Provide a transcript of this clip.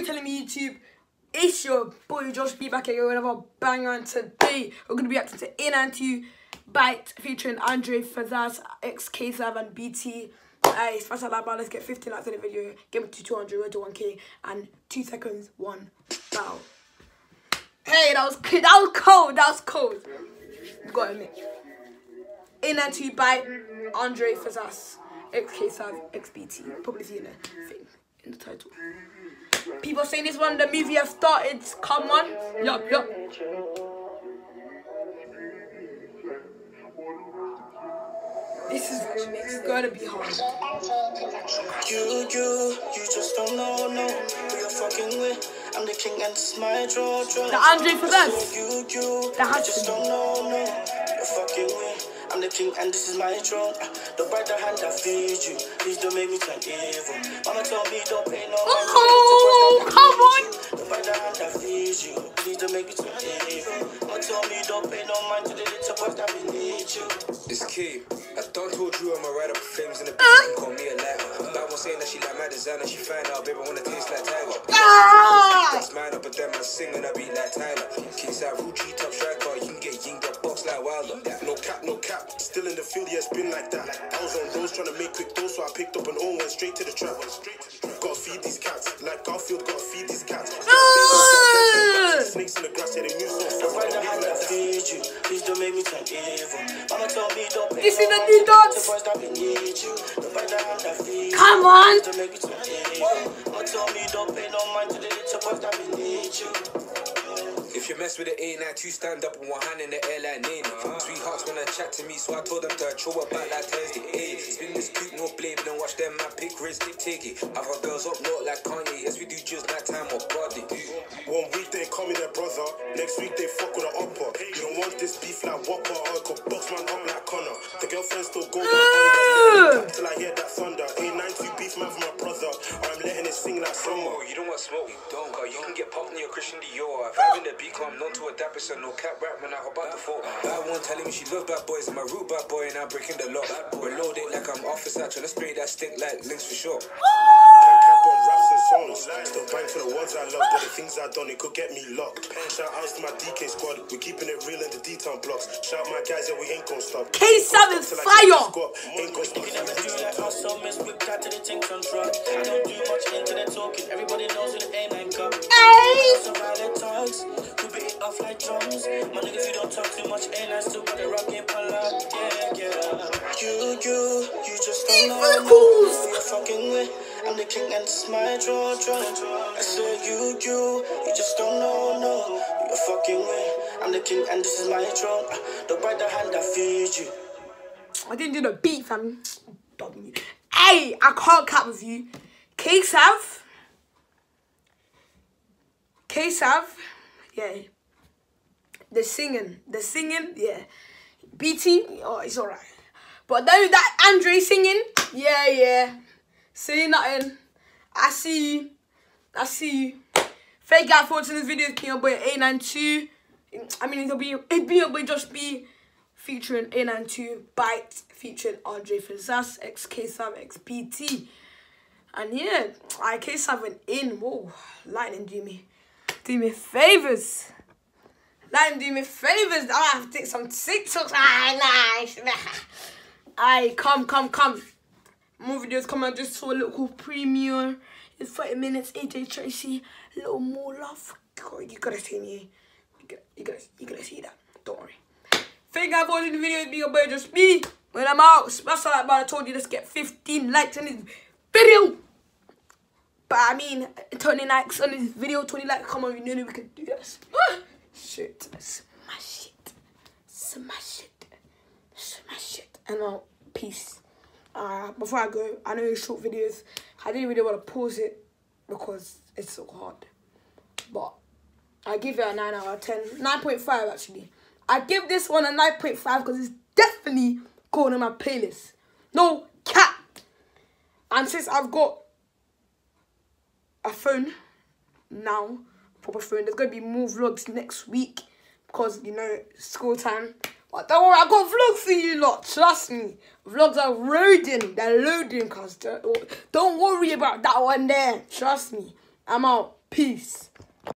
you telling me YouTube? It's your boy Josh B back here with another banger and today we're gonna be reacting to A92 Bite featuring Andre Fazaz, x K-Sav and BT. Smash that like button, let's get 15 likes in the video, get me to 200, road to 1k, and 2 seconds, 1 bow. Hey, that was that was cold, that was cold. You gotta admit. A92 Bite, Andre Fazaz, x K-Sav, XBT. Probably see in the thing, in the title. People saying this one, the movie has started. Come on. Yup, yup. This is it's gonna be hard. You, you, you just don't know, no, who you're fucking with. I'm the king and is my draw, draw. The Andre for this. You, you, just don't know, no, you're fucking with. I'm the king and this is my throne. Uh, The bite the hand that feeds you. Please don't make me turn evil. Mama told me don't pay no. Oh, come on. The bite the hand that feeds you. Please don't make me turn evil. Mama told me don't pay no mind to the little boys that beneath you. It's key. I done told you I'm a right up flames in the designer. She find out, baby, wanna taste like Tiger. Ah! That's mine up, but then I singing, I beat like Tyler. Kings out Ruchi, top striker. You can get yinged up, box like Wilder. No cap, no cap. Still in the field, yeah, it's been like that. I was on those trying to make quick dough, so I picked up an own went straight to the trap. Gotta feed these cats. Like Garfield, gotta feed these cats. Ah! Snakes in the grass, yeah, they move so you. Make me turn evil. Mama told me don't pay This is the mind new to the boys that beneath you. The bite the hand that feeds you. Come on. Don't make me turn evil. Mama told me don't pay no mind to the little boys that beneath you. If you mess with the A92, stand up with one hand in the air like Nene. Sweethearts wanna chat to me, so I told them to throw it back like Thursday. Hey, spin this coupe, no blade, then watch them my pick, wrist, tick, take it. Other girls up, not like Kanye. Yes, we do just night time or body. One week they call me their brother, next week they fuck with an upper. You don't want this beef like Whopper, I could box man up like Connor. The girlfriend still go down under, till I hear that thunder. A92 beef man for my brother, I'm letting it sing like summer. Oh, you don't want smoke, you don't. Cause you can get popped in your Christian Dior. If I'm in the beat, I'm known to a dapper, so no cap rap when I hop out the phone. Bad one telling me she love bad boys, I'm a rude bad boy, and I'm breaking the law. Reload it like I'm officer, trying to spray that stink like links for sure. Can cap on raps and songs. Still bang for the ones I love, but the things I done, it could get me locked. Shout outs to my DK squad, we're keeping it real in the D-town blocks. Shout my guys, yeah, we ain't gon' stop. K7 is Till I get fire. this squad, Ain't gon' stop. You never do like us, so miss whipped out to the thing control. I don't do much internet talking. Everybody knows who the aim and cup. Hey. So violent talks, we beat it off like drums. My niggas, you don't talk too much, ain't I still got the rock game pull. Yeah, yeah. You, you, you just don't know who you're fucking with. I'm the king and this is my draw, draw. I said you, you, you just don't know, no. You're fucking with. I'm the king and this is my throne. Ah, Bite the hand that feeds you. I didn't do the beat, fam. W. Hey, I can't cap with you. K-Sav. K-Sav. Yeah. The singing. The singing, yeah. BT, oh, it's alright. But then that Andre singing, yeah, yeah. Say nothing. I see you. I see you. Thank God for watching this video. It's been your boy A92. I mean, it'll be, it'd be your boy Josh B featuring A92 Bite featuring Andre Fazaz, XK7, x BT. And yeah, I K7 in. Whoa, Lightning do me. Do me favors. Lightning do me favors. I have to take some TikToks. Ah, nice. I come, come, come. More videos coming. just for a little premiere. It's 30 minutes. AJ Tracey, a little more love. You gotta see me. You gotta, you gotta, you gotta see that. Don't worry. Thank you for watching the video. It's been your boy, Josh B. When I'm out, smash that like button. I told you, let's get 15 likes on this video. But I mean, 20 likes on this video, 20 likes. Come on, you know we can do this. Shit. Smash it. Smash it. Smash it. And I'll peace. Uh, before I go, I know it's short videos. I didn't really want to pause it because it's so hard. But I give it a 9 out of 10. 9.5 actually. I give this one a 9.5 because it's definitely going on my playlist. No cap. And since I've got a phone now, proper phone, there's going to be more vlogs next week because, you know, school time. But don't worry, I got vlogs for you lot. Trust me. Vlogs are loading. They're loading, cuz. Don't don't worry about that one there. Trust me. I'm out. Peace.